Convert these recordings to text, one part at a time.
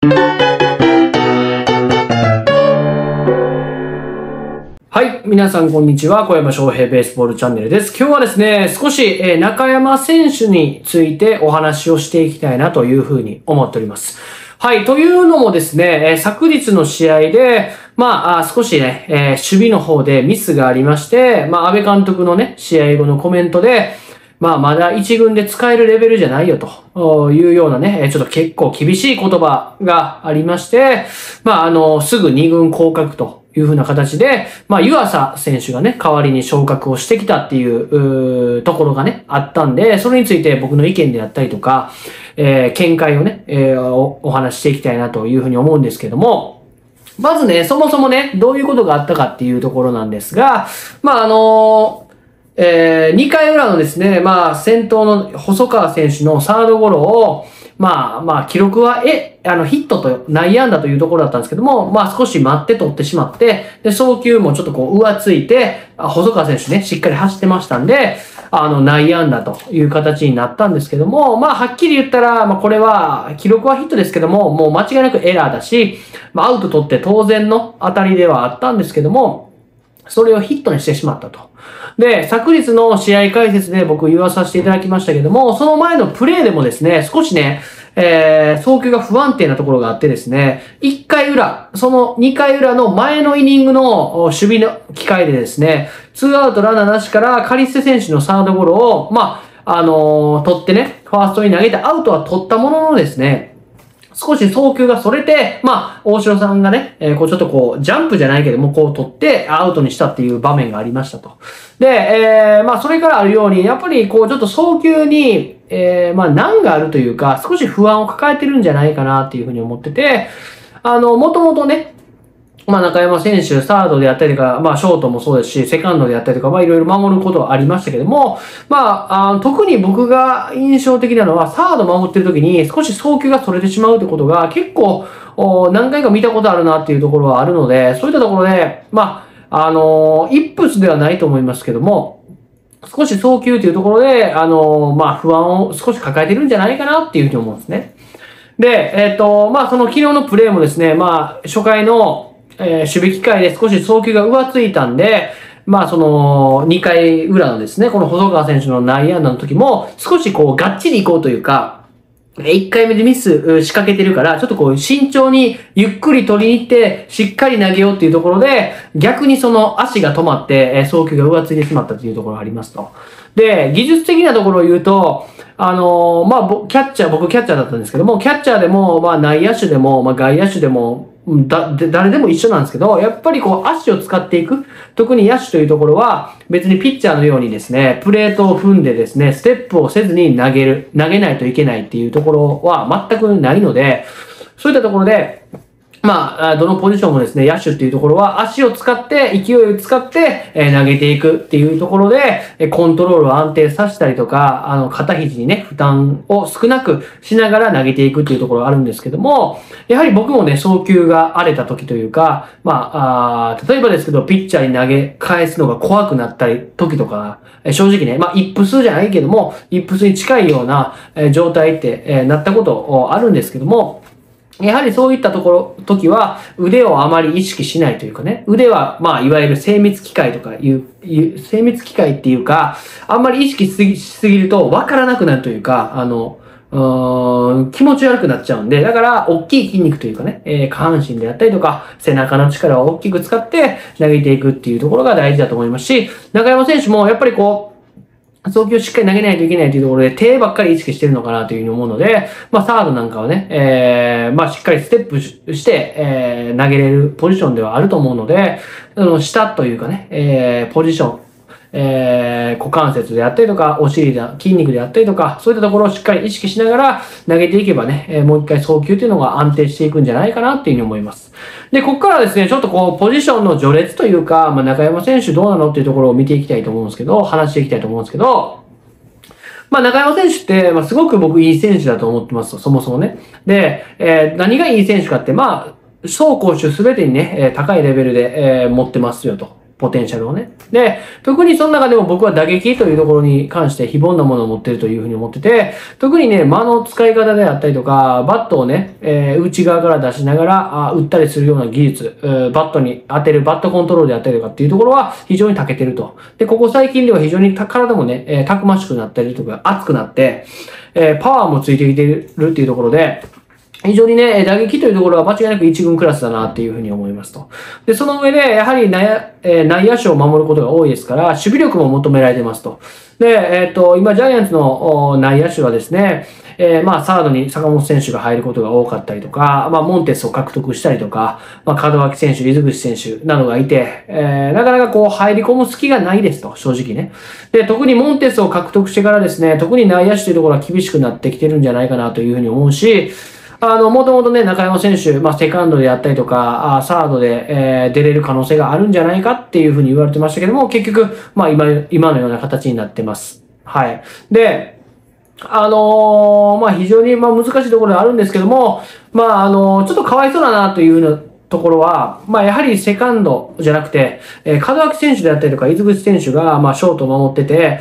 はい。皆さん、こんにちは。小山翔平ベースボールチャンネルです。今日はですね、少し、えー中山選手についてお話をしていきたいなというふうに思っております。はい。というのもですね、えー昨日の試合で、まあ、少しね、えー守備の方でミスがありまして、まあ、安倍監督のね、試合後のコメントで、まあ、まだ一軍で使えるレベルじゃないよというようなね、ちょっと結構厳しい言葉がありまして、まあ、あの、すぐ二軍降格というふうな形で、まあ、湯浅選手がね、代わりに昇格をしてきたっていううところがね、あったんで、それについて僕の意見であったりとか、えー見解をね、えーおお話ししていきたいなというふうに思うんですけども、まずね、そもそもね、どういうことがあったかっていうところなんですが、まあ、あのえー、2回裏のですね、まあ、先頭の細川選手のサードゴロを、まあ、まあ、記録は、え、あの、ヒットと内野安打というところだったんですけども、まあ、少し待って取ってしまって、で、送球もちょっとこう、上ついて、細川選手ね、しっかり走ってましたんで、あの、内野安打という形になったんですけども、まあ、はっきり言ったら、まあ、これは、記録はヒットですけども、もう間違いなくエラーだし、まあ、アウト取って当然の当たりではあったんですけども、それをヒットにしてしまったと。で、昨日の試合解説で僕言わさせていただきましたけども、その前のプレーでもですね、少しね、えー、送球が不安定なところがあってですね、1回裏、その2回裏の前のイニングの守備の機会でですね、2アウトランナーなしからカリステ選手のサードゴロを、まあ、あのー取ってね、ファーストに投げてアウトは取ったもののですね、少し送球がそれて、まあ、大城さんがね、えーこうちょっとこう、ジャンプじゃないけども、こう取ってアウトにしたっていう場面がありましたと。で、えーまあ、それからあるように、やっぱりこう、ちょっと送球に、えーまあ、難があるというか、少し不安を抱えてるんじゃないかなっていうふうに思ってて、あの、もともとね、まあ、中山選手、サードであったりとか、まあ、ショートもそうですし、セカンドであったりとか、まあ、いろいろ守ることはありましたけども、まあ、あ特に僕が印象的なのは、サード守ってる時に少し送球がそれてしまうってことが結構、何回か見たことあるなっていうところはあるので、そういったところで、まあ、あの一発ではないと思いますけども、少し送球というところで、あのまあ、不安を少し抱えてるんじゃないかなっていうふうに思うんですね。で、えっ、と、まあ、その昨日のプレーもですね、まあ、初回の、えー守備機会で少し送球が上ついたんで、まあ、その、2回裏のですね、この細川選手の内野安打の時も、少しこう、がっちり行こうというか、1回目でミス仕掛けてるから、ちょっとこう慎重にゆっくり取りに行って、しっかり投げようっていうところで、逆にその足が止まって、え送球が上ついてしまったというところがありますと。で、技術的なところを言うと、あのーまあ、キャッチャー、僕キャッチャーだったんですけども、キャッチャーでも、まあ、内野手でも、まあ、外野手でも、だ、誰でも一緒なんですけど、やっぱりこう足を使っていく。特に野手というところは、別にピッチャーのようにですね、プレートを踏んでですね、ステップをせずに投げる、投げないといけないっていうところは全くないので、そういったところで、まあ、どのポジションもですね、野手っていうところは足を使って、勢いを使って、え投げていくっていうところで、えコントロールを安定させたりとか、あの、肩肘にね、負担を少なくしながら投げていくっていうところがあるんですけども、やはり僕もね、送球が荒れた時というか、まあ、あ例えばですけど、ピッチャーに投げ返すのが怖くなったり、時とか、え正直ね、まあ、一歩数じゃないけども、一歩数に近いような、え状態って、えなったことあるんですけども、やはりそういったところ、時は腕をあまり意識しないというかね、腕は、まあ、いわゆる精密機械とかいう、精密機械っていうか、あんまり意識しすぎしすぎると分からなくなるというか、あの、うん気持ち悪くなっちゃうんで、だから、大きい筋肉というかね、えー下半身であったりとか、背中の力を大きく使って投げていくっていうところが大事だと思いますし、中山選手もやっぱりこう、送球をしっかり投げないといけないというところで手ばっかり意識してるのかなというふうに思うので、まあサードなんかはね、えー、まあしっかりステップして、えー、投げれるポジションではあると思うので、その下というかね、えー、ポジション、えー、股関節であったりとか、お尻で、筋肉であったりとか、そういったところをしっかり意識しながら投げていけばね、えーもう一回送球というのが安定していくんじゃないかなっていうふうに思います。で、ここからですね、ちょっとこう、ポジションの序列というか、まあ、中山選手どうなのっていうところを見ていきたいと思うんですけど、話していきたいと思うんですけど、まあ、中山選手って、まあ、すごく僕いい選手だと思ってますそもそもね。で、えー何がいい選手かって、まあ、走攻守すべてにね、高いレベルで、えー持ってますよとポテンシャルをね。で、特にその中でも僕は打撃というところに関して非凡なものを持ってるというふうに思ってて、特にね、間の使い方であったりとか、バットをね、えー、内側から出しながら、あ打ったりするような技術、バットに当てる、バットコントロールであったりとかっていうところは非常に長けてると。で、ここ最近では非常に体もね、えー、たくましくなったりとか、熱くなって、えー、パワーもついてきてるっていうところで、非常にね、打撃というところは間違いなく一軍クラスだなっていうふうに思いますと。で、その上で、やはり内野、え、内野手を守ることが多いですから、守備力も求められてますと。で、えっ、ー、と、今、ジャイアンツの内野手はですね、えー、まあ、サードに坂本選手が入ることが多かったりとか、まあ、モンテスを獲得したりとか、まあ、門脇選手、水口選手などがいて、えー、なかなかこう、入り込む隙がないですと、正直ね。で、特にモンテスを獲得してからですね、特に内野手というところは厳しくなってきてるんじゃないかなというふうに思うし、あの、もともとね、中山選手、まあ、セカンドであったりとか、あサードで、えー、出れる可能性があるんじゃないかっていうふうに言われてましたけども、結局、まあ、今、今のような形になってます。はい。で、あのー、まあ、非常に、まあ、難しいところであるんですけども、まあ、あのー、ちょっとかわいそうだなというところは、まあ、やはりセカンドじゃなくて、えー、門脇選手であったりとか、伊豆口選手が、まあ、ショートを守ってて、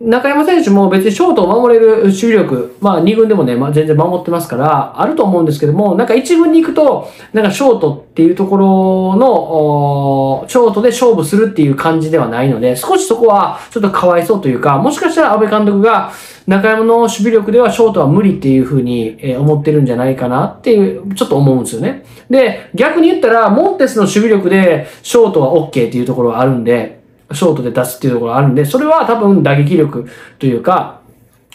中山選手も別にショートを守れる守備力、まあ2軍でもね、まあ全然守ってますから、あると思うんですけども、なんか1軍に行くと、なんかショートっていうところの、ショートで勝負するっていう感じではないので、少しそこはちょっとかわいそうというか、もしかしたら安倍監督が中山の守備力ではショートは無理っていうふうに思ってるんじゃないかなっていう、ちょっと思うんですよね。で、逆に言ったら、モンテスの守備力でショートは OK っていうところがあるんで、ショートで出すっていうところがあるんで、それは多分打撃力というか、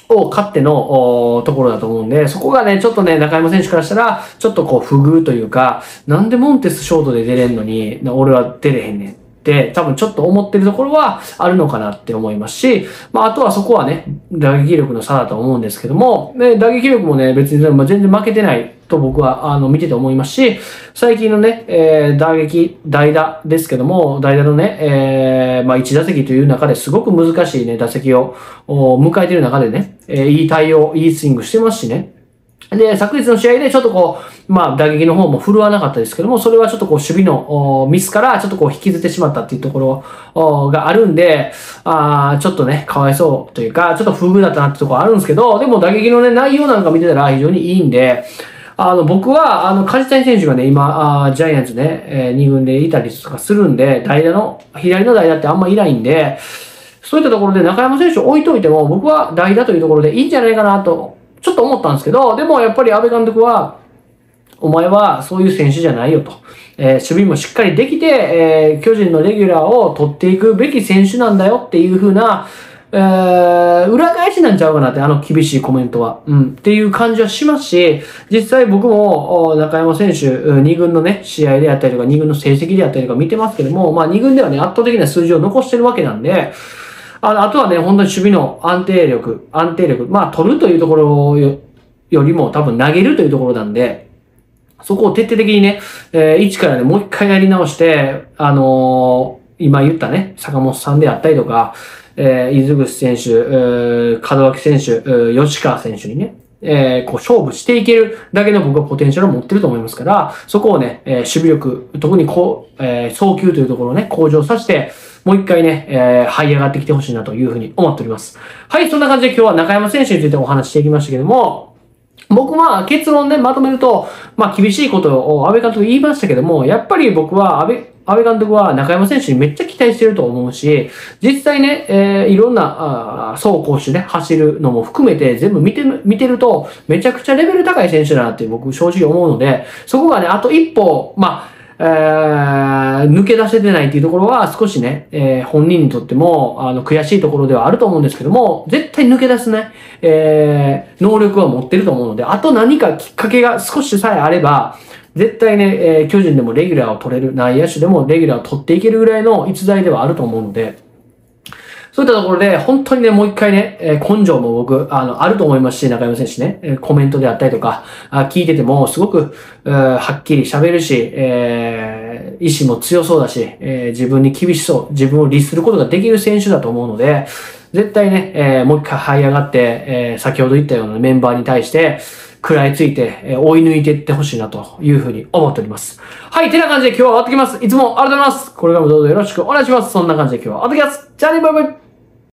を勝ってのところだと思うんで、そこがね、ちょっとね、中山選手からしたら、ちょっとこう、不遇というか、なんでモンテスショートで出れんのに、俺は出れへんねん。って多分ちょっと思ってるところはあるのかなって思いますし、まああとはそこはね、打撃力の差だと思うんですけども、ね、打撃力もね、別に全然負けてないと僕はあの見てて思いますし、最近のね、えー、打撃、代打ですけども、代打のね、えー、まあ1打席という中ですごく難しいね、打席を迎えてる中でね、えー、いい対応、いいスイングしてますしね、で、昨日の試合でちょっとこう、まあ打撃の方も振るわなかったですけども、それはちょっとこう守備のミスからちょっとこう引きずってしまったっていうところがあるんで、あちょっとね、かわいそうというか、ちょっと不遇だったなってところあるんですけど、でも打撃のね、内容なんか見てたら非常にいいんで、あの、僕は、あの、梶谷選手がね、今、あジャイアンツね、えー、2軍でいたりとかするんで、代打の、左の代打ってあんまいないんで、そういったところで中山選手置いといても、僕は代打というところでいいんじゃないかなとちょっと思ったんですけど、でもやっぱり安倍監督は、お前はそういう選手じゃないよと。えー、守備もしっかりできて、えー、巨人のレギュラーを取っていくべき選手なんだよっていう風な、えー、裏返しなんちゃうかなって、あの厳しいコメントは。うん。っていう感じはしますし、実際僕も、中山選手、2軍のね、試合であったりとか、2軍の成績であったりとか見てますけども、まあ2軍ではね、圧倒的な数字を残してるわけなんで、ああとはね、本当に守備の安定力、安定力、まあ取るというところよりも多分投げるというところなんで、そこを徹底的にね、えー、一からね、もう一回やり直して、あのー、今言ったね、坂本さんであったりとか、えー、伊豆口選手、えー、門脇選手、吉川選手にね、えー、こう勝負していけるだけの僕はポテンシャルを持ってると思いますから、そこをね、えー、守備力、特にこう、えー、早球というところをね、向上させて、もう一回ね、えー、這い上がってきてほしいなというふうに思っております。はい、そんな感じで今日は中山選手についてお話していきましたけども、僕は結論でまとめると、まあ厳しいことを安倍監督言いましたけども、やっぱり僕は安倍、安倍監督は中山選手にめっちゃ期待してると思うし、実際ね、えー、いろんな、あ走攻守ね、走るのも含めて全部見て、見てると、めちゃくちゃレベル高い選手だなって僕正直思うので、そこがね、あと一歩、まあ、えー、抜け出せてないっていうところは少しね、えー、本人にとっても、あの、悔しいところではあると思うんですけども、絶対抜け出すね、えー、能力は持ってると思うので、あと何かきっかけが少しさえあれば、絶対ね、えー、巨人でもレギュラーを取れる、内野手でもレギュラーを取っていけるぐらいの逸材ではあると思うので、そういったところで、本当にね、もう一回ね、え、根性も僕、あの、あると思いますし、中山選手ね、え、コメントであったりとか、あ聞いてても、すごく、えー、はっきり喋るし、えー、意志も強そうだし、えー、自分に厳しそう、自分を律することができる選手だと思うので、絶対ね、えー、もう一回這い上がって、えー、先ほど言ったようなメンバーに対して、食らいついて、えー追い抜いていってほしいなというふうに思っております。はい、てな感じで今日は終わってきます。いつもありがとうございます。これからもどうぞよろしくお願いします。そんな感じで今日は終わってきます。じゃあね、バイバイ。